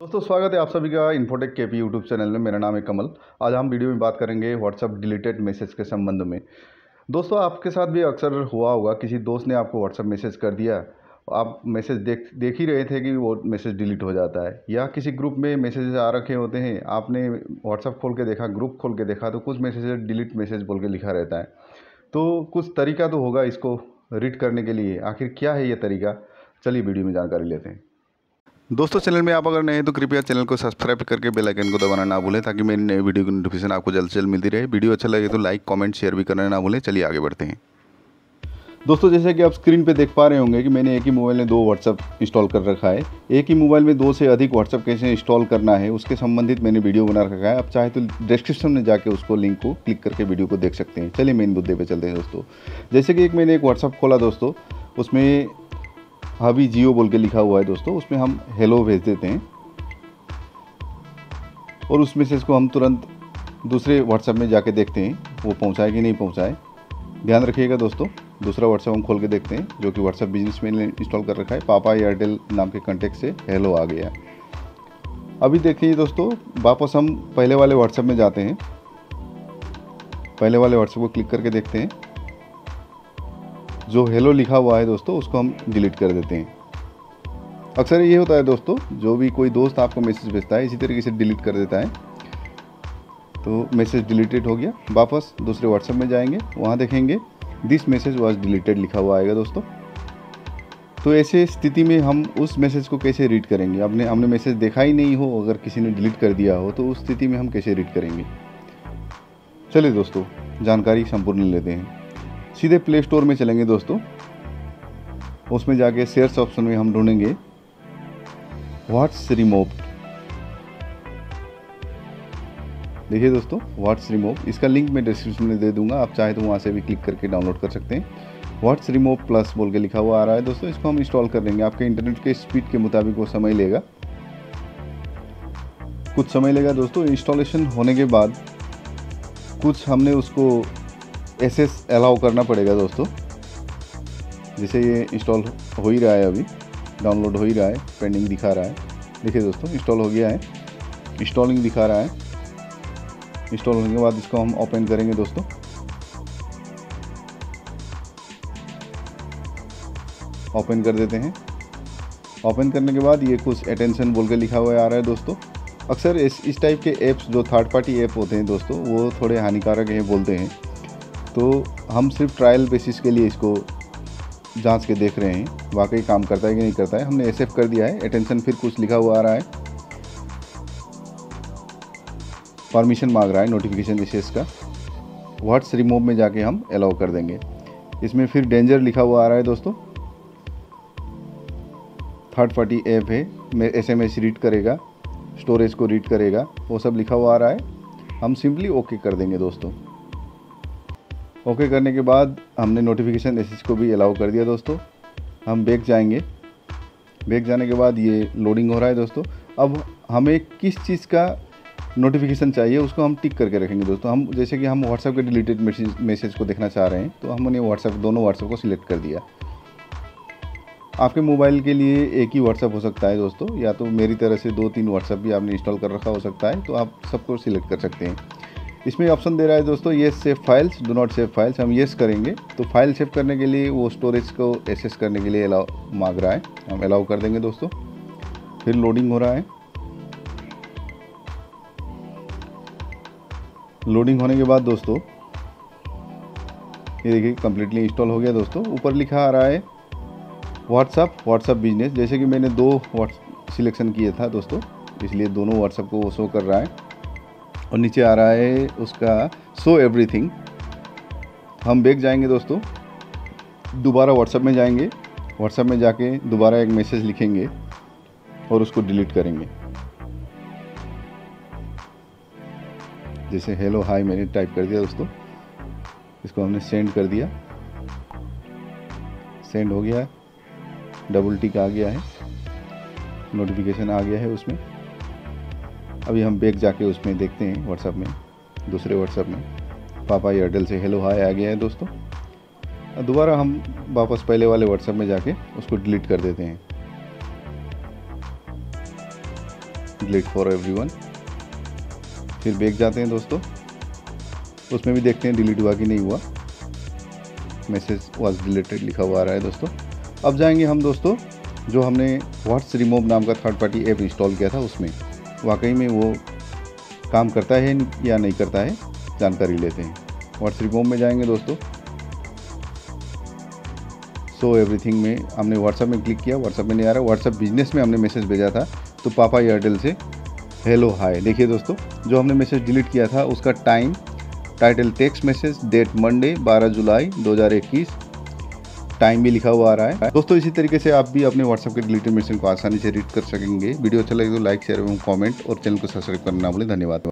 दोस्तों, स्वागत है आप सभी का इन्फोटेक के पी यूट्यूब चैनल में। मेरा नाम है कमल। आज हम वीडियो में बात करेंगे व्हाट्सअप डिलीटेड मैसेज के संबंध में। दोस्तों, आपके साथ भी अक्सर हुआ होगा, किसी दोस्त ने आपको व्हाट्सअप मैसेज कर दिया। आप मैसेज देख देख ही रहे थे कि वो मैसेज डिलीट हो जाता है, या किसी ग्रुप में मैसेजेस आ रखे होते हैं। आपने व्हाट्सअप खोल के देखा ग्रुप खोल के देखा तो कुछ मैसेज डिलीट मैसेज बोल के लिखा रहता है। तो कुछ तरीका तो होगा इसको रीड करने के लिए। आखिर क्या है ये तरीका? चलिए वीडियो में जानकारी लेते हैं। दोस्तों, चैनल में आप अगर नए हैं तो कृपया चैनल को सब्सक्राइब करके बेल आइकन को दबाना ना भूलें, ताकि मेरी नई वीडियो की नोटिफिकेशन आपको जल्द से जल्द मिलती रहे। वीडियो अच्छा लगे तो लाइक कमेंट शेयर भी करना ना भूलें। चलिए आगे बढ़ते हैं। दोस्तों, जैसे कि आप स्क्रीन पे देख पा रहे होंगे कि मैंने एक ही मोबाइल में दो व्हाट्सअप इंस्टॉल कर रखा है। एक ही मोबाइल में दो से अधिक व्हाट्सअप कैसे इंस्टॉल करना है, उसके संबंधित मैंने वीडियो बना रखा है। आप चाहे तो डिस्क्रिप्शन में जाके उसको लिंक को क्लिक करके वीडियो को देख सकते हैं। चलिए मेन मुद्दे पर चलते हैं दोस्तों। जैसे कि एक मैंने एक व्हाट्सअप खोला दोस्तों, उसमें हावी जियो बोल के लिखा हुआ है दोस्तों, उसमें हम हेलो भेज देते हैं। और उस मैसेज को हम तुरंत दूसरे व्हाट्सएप में जाके देखते हैं, वो पहुँचाए कि नहीं पहुँचाए। ध्यान रखिएगा दोस्तों, दूसरा व्हाट्सएप हम खोल के देखते हैं, जो कि व्हाट्सएप बिज़नेस में इंस्टॉल कर रखा है। पापा एयरटेल नाम के कॉन्टेक्ट से हेलो आ गया। अभी देखिए दोस्तों, वापस हम पहले वाले व्हाट्सएप में जाते हैं। पहले वाले व्हाट्सएप को क्लिक करके देखते हैं। जो हेलो लिखा हुआ है दोस्तों, उसको हम डिलीट कर देते हैं। अक्सर ये होता है दोस्तों, जो भी कोई दोस्त आपको मैसेज भेजता है, इसी तरीके से डिलीट कर देता है। तो मैसेज डिलीटेड हो गया। वापस दूसरे व्हाट्सएप में जाएँगे, वहाँ देखेंगे दिस मैसेज वॉज़ डिलीटेड लिखा हुआ आएगा दोस्तों। तो ऐसे स्थिति में हम उस मैसेज को कैसे रीड करेंगे? आपने, हमने मैसेज देखा ही नहीं हो, अगर किसी ने डिलीट कर दिया हो तो उस स्थिति में हम कैसे रीड करेंगे? चलिए दोस्तों, जानकारी संपूर्ण लेते हैं। सीधे प्ले स्टोर में चलेंगे दोस्तों। उसमें जाके शेयर्स ऑप्शन में हम ढूंढेंगे। व्हाट्स रिमोव देखिए दोस्तों व्हाट्स रिमोव इसका लिंक मैं डिस्क्रिप्शन में दे दूँगा, आप चाहे तो वहाँ से भी क्लिक करके डाउनलोड कर सकते हैं। व्हाट्स रिमोव प्लस बोल के लिखा हुआ आ रहा है दोस्तों, इसको हम इंस्टॉल कर लेंगे। आपके इंटरनेट के स्पीड के मुताबिक वो समय लेगा। कुछ समय लेगा दोस्तों इंस्टॉलेशन होने के बाद कुछ हमने उसको ऐसे अलाउ करना पड़ेगा दोस्तों। जैसे ये इंस्टॉल हो ही रहा है अभी डाउनलोड हो ही रहा है पेंडिंग दिखा रहा है। देखिए दोस्तों इंस्टॉल हो गया है। इंस्टॉलिंग दिखा रहा है। इंस्टॉल होने के बाद इसको हम ओपन करेंगे दोस्तों। ओपन कर देते हैं। ओपन करने के बाद ये कुछ अटेंशन बोल के लिखा हुआ आ रहा है दोस्तों। अक्सर इस इस टाइप के ऐप्स जो थर्ड पार्टी ऐप होते हैं दोस्तों, वो थोड़े हानिकारक हैं, बोलते हैं। तो हम सिर्फ़ ट्रायल बेसिस के लिए इसको जाँच के देख रहे हैं। वाकई काम करता है कि नहीं करता है? हमने एस कर दिया है। अटेंशन फिर कुछ लिखा हुआ आ रहा है। परमिशन मांग रहा है नोटिफिकेशन विशेष का। व्हाट्स रिमूव में जाके हम अलाउ कर देंगे। इसमें फिर डेंजर लिखा हुआ आ रहा है दोस्तों। थर्ड पार्टी ऐप है। एस एम एस रीड करेगा। स्टोरेज को रीड करेगा। वो सब लिखा हुआ आ रहा है। हम सिंपली ओके कर देंगे दोस्तों। ओके करने के बाद हमने नोटिफिकेशन एस को भी अलाउ कर दिया दोस्तों। हम बैक जाएँगे। बैक जाने के बाद ये लोडिंग हो रहा है दोस्तों। अब हमें किस चीज़ का नोटिफिकेशन चाहिए उसको हम टिक करके रखेंगे दोस्तों। हम जैसे कि हम व्हाट्सएप के डिलीटेड मैसेज मैसेज को देखना चाह रहे हैं तो हमने व्हाट्सएप दोनों व्हाट्सएप को सिलेक्ट कर दिया। आपके मोबाइल के लिए एक ही व्हाट्सएप हो सकता है दोस्तों, या तो मेरी तरह से दो तीन व्हाट्सएप भी आपने इंस्टॉल कर रखा हो सकता है तो आप सबको सिलेक्ट कर सकते हैं। इसमें ऑप्शन दे रहा है दोस्तों, ये save files do not save files हम येस करेंगे। तो फ़ाइल सेव करने के लिए वो स्टोरेज को एसेस करने के लिए अलाउ मांग रहा है। हम अलाउ कर देंगे दोस्तों। फिर लोडिंग हो रहा है। लोडिंग होने के बाद दोस्तों, ये देखिए कम्प्लीटली इंस्टॉल हो गया दोस्तों। ऊपर लिखा आ रहा है व्हाट्सअप व्हाट्सअप बिज़नेस जैसे कि मैंने दो व्हाट्स सिलेक्शन किया था दोस्तों, इसलिए दोनों व्हाट्सअप को वो शो कर रहा है। और नीचे आ रहा है उसका सो एवरीथिंग हम बैक जाएँगे दोस्तों। दोबारा व्हाट्सएप में जाएँगे। व्हाट्सएप में जाके दोबारा एक मैसेज लिखेंगे और उसको डिलीट करेंगे। जैसे हेलो हाय मैंने टाइप कर दिया दोस्तों। इसको हमने सेंड कर दिया। सेंड हो गया। डबल टिक आ गया है। नोटिफिकेशन आ गया है उसमें। अभी हम बैक जाके उसमें देखते हैं व्हाट्सअप में, दूसरे व्हाट्सअप में। पापा एयरटेल से हेलो हाय आ गया है दोस्तों। दोबारा हम वापस पहले वाले व्हाट्सएप में जाके उसको डिलीट कर देते हैं। डिलीट फॉर एवरीवन फिर बैग जाते हैं दोस्तों। उसमें भी देखते हैं डिलीट हुआ कि नहीं हुआ। मैसेज वॉज़ डिलीटेड लिखा हुआ आ रहा है दोस्तों। अब जाएँगे हम दोस्तों, जो हमने व्हाट्स रिमोव नाम का थर्ड पार्टी ऐप इंस्टॉल किया था उसमें। वाकई में वो काम करता है या नहीं करता है जानकारी लेते हैं। व्हाट्स रिमूव में जाएँगे दोस्तों। सो so, एवरीथिंग में हमने व्हाट्सअप में क्लिक किया व्हाट्सअप में नहीं आ रहा। व्हाट्सअप बिज़नेस में हमने मैसेज भेजा था तो पापा एयरटेल से हेलो हाय देखिए दोस्तों जो हमने मैसेज डिलीट किया था उसका time title text message date Monday 12 जुलाई 2021 टाइम भी लिखा हुआ आ रहा है। दोस्तों, इसी तरीके से आप भी अपने व्हाट्सएप के डिलीटेड मैसेज को आसानी से रीड कर सकेंगे। वीडियो अच्छा लगे तो लाइक शेयर एवं कमेंट और चैनल को सब्सक्राइब करना बोले धन्यवाद।